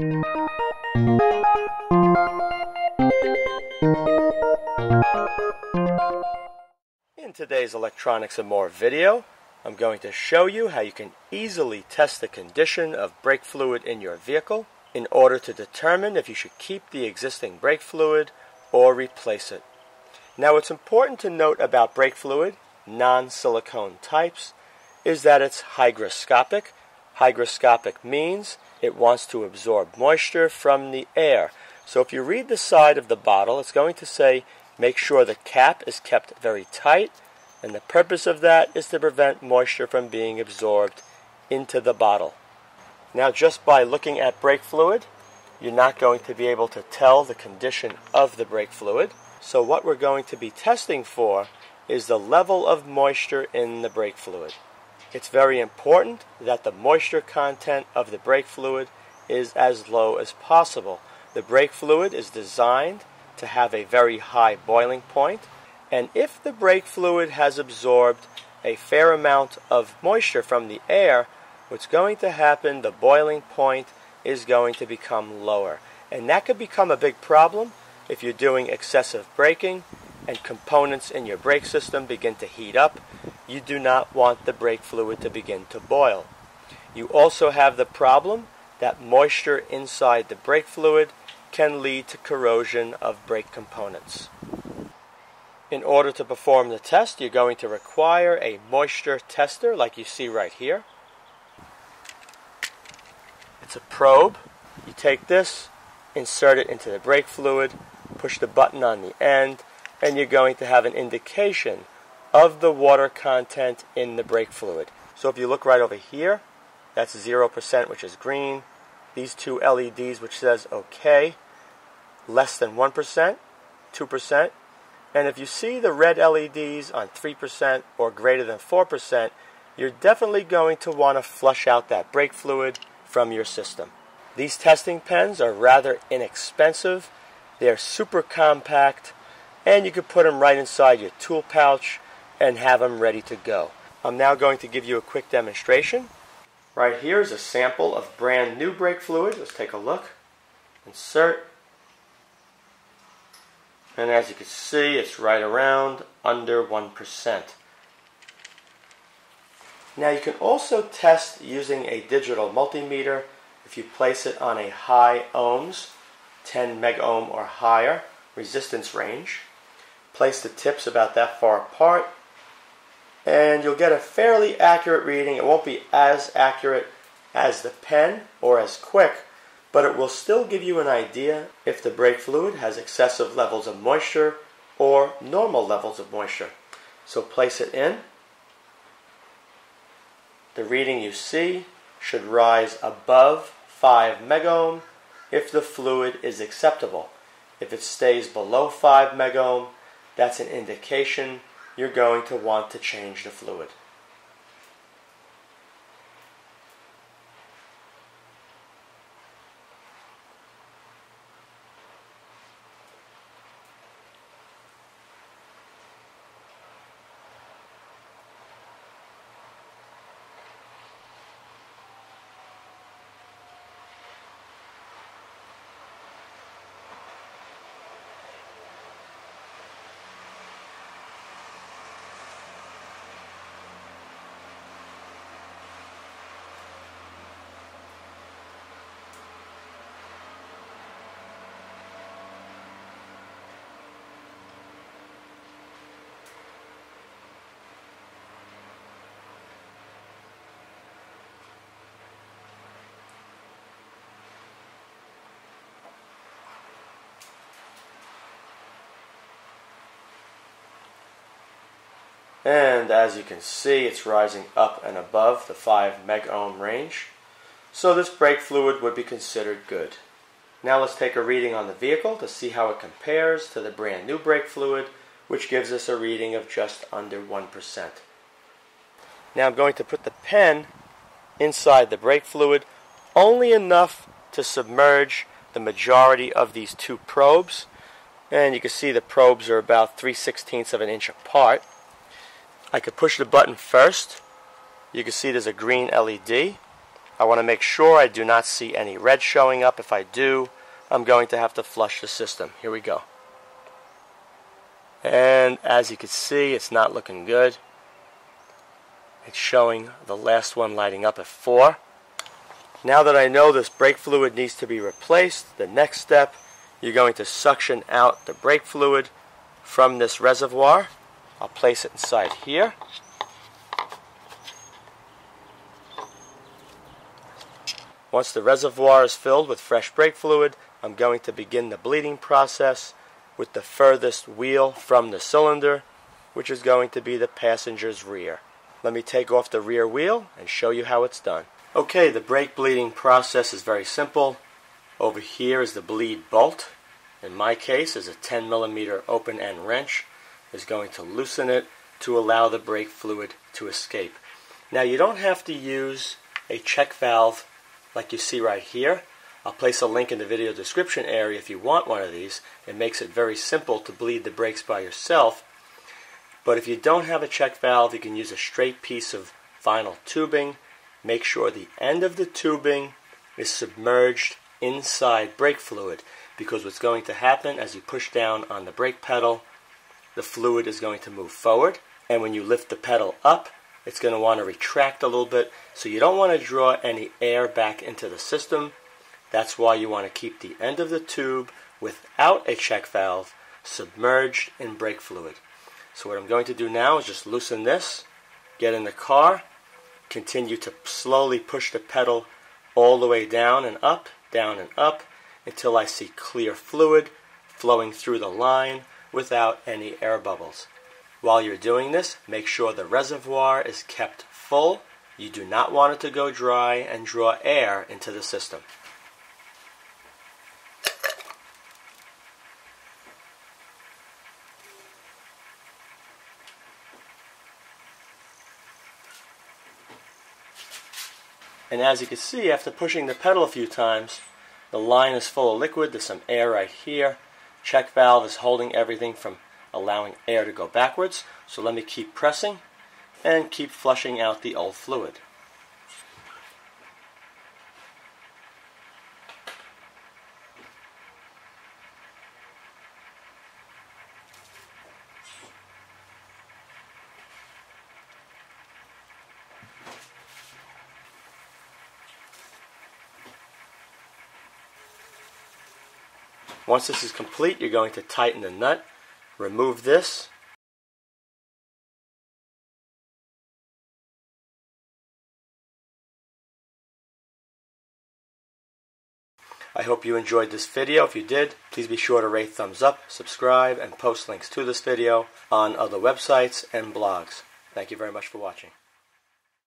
In today's Electronics and More video, I'm going to show you how you can easily test the condition of brake fluid in your vehicle in order to determine if you should keep the existing brake fluid or replace it. Now what's important to note about brake fluid, non-silicone types, is that it's hygroscopic. Hygroscopic means it wants to absorb moisture from the air. So if you read the side of the bottle, it's going to say make sure the cap is kept very tight and the purpose of that is to prevent moisture from being absorbed into the bottle. Now just by looking at brake fluid, you're not going to be able to tell the condition of the brake fluid. So what we're going to be testing for is the level of moisture in the brake fluid. It's very important that the moisture content of the brake fluid is as low as possible. The brake fluid is designed to have a very high boiling point, and if the brake fluid has absorbed a fair amount of moisture from the air, what's going to happen, the boiling point is going to become lower. And that could become a big problem if you're doing excessive braking and components in your brake system begin to heat up. You do not want the brake fluid to begin to boil. You also have the problem that moisture inside the brake fluid can lead to corrosion of brake components. In order to perform the test, you're going to require a moisture tester like you see right here. It's a probe. You take this, insert it into the brake fluid, push the button on the end, and you're going to have an indication of the water content in the brake fluid. So if you look right over here, that's 0%, which is green. These two LEDs, which says OK, less than 1%, 2%, and if you see the red LEDs on 3% or greater than 4%, you're definitely going to want to flush out that brake fluid from your system. These testing pens are rather inexpensive. They're super compact and you can put them right inside your tool pouch and have them ready to go. I'm now going to give you a quick demonstration. Right here is a sample of brand new brake fluid. Let's take a look. Insert and as you can see, it's right around under 1%. Now you can also test using a digital multimeter if you place it on a high ohms, 10 megohm or higher resistance range. Place the tips about that far apart and you'll get a fairly accurate reading. It won't be as accurate as the pen or as quick, but it will still give you an idea if the brake fluid has excessive levels of moisture or normal levels of moisture. So place it in. The reading you see should rise above 5 megohm if the fluid is acceptable. If it stays below 5 megohm, that's an indication you're going to want to change the fluid. And as you can see, it's rising up and above the 5 megohm range. So this brake fluid would be considered good. Now let's take a reading on the vehicle to see how it compares to the brand new brake fluid, which gives us a reading of just under 1%. Now I'm going to put the pen inside the brake fluid only enough to submerge the majority of these two probes. And you can see the probes are about 3 16ths of an inch apart. I could push the button first. You can see there's a green LED. I want to make sure I do not see any red showing up. If I do, I'm going to have to flush the system. Here we go. And as you can see, it's not looking good. It's showing the last one lighting up at 4. Now that I know this brake fluid needs to be replaced, the next step, you're going to suction out the brake fluid from this reservoir. I'll place it inside here. Once the reservoir is filled with fresh brake fluid, I'm going to begin the bleeding process with the furthest wheel from the cylinder, which is going to be the passenger's rear. Let me take off the rear wheel and show you how it's done. Okay, the brake bleeding process is very simple. Over here is the bleed bolt. In my case, is a 10 millimeter open end wrench. Is going to loosen it to allow the brake fluid to escape. Now you don't have to use a check valve like you see right here. I'll place a link in the video description area if you want one of these. It makes it very simple to bleed the brakes by yourself. But if you don't have a check valve, you can use a straight piece of vinyl tubing. Make sure the end of the tubing is submerged inside brake fluid because what's going to happen as you push down on the brake pedal, the fluid is going to move forward. And when you lift the pedal up, it's going to want to retract a little bit. So you don't want to draw any air back into the system. That's why you want to keep the end of the tube without a check valve submerged in brake fluid. So what I'm going to do now is just loosen this, get in the car, continue to slowly push the pedal all the way down and up, down and up, until I see clear fluid flowing through the line without any air bubbles. While you're doing this, make sure the reservoir is kept full. You do not want it to go dry and draw air into the system. And as you can see, after pushing the pedal a few times, the line is full of liquid. There's some air right here. Check valve is holding everything from allowing air to go backwards. So let me keep pressing and keep flushing out the old fluid. Once this is complete, you're going to tighten the nut remove this I hope you enjoyed this video. If you did, please be sure to rate thumbs up, subscribe, and post links to this video on other websites and blogs. Thank you very much for watching.